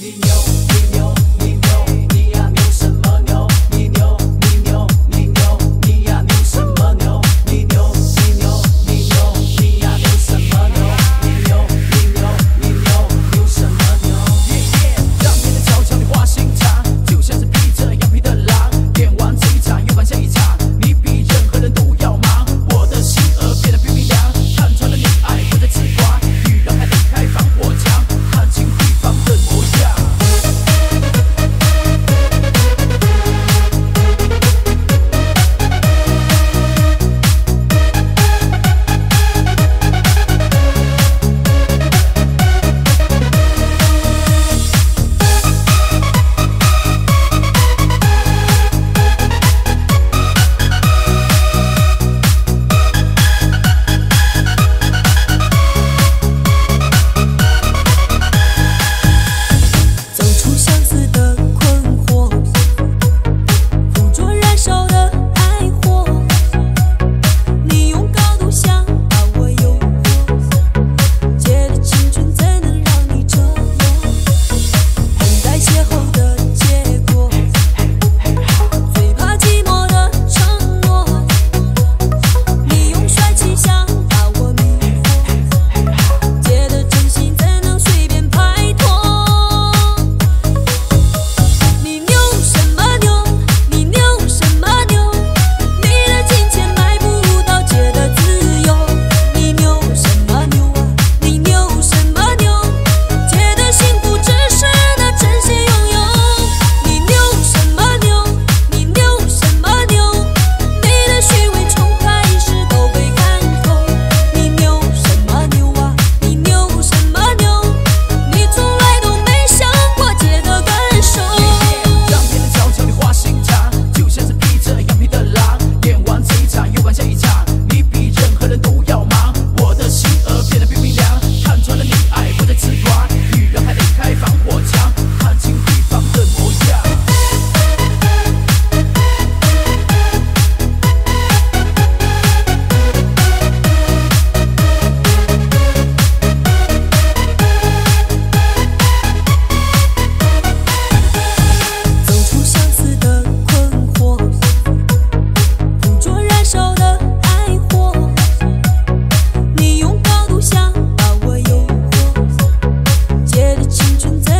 Niño, niño, đi 存在。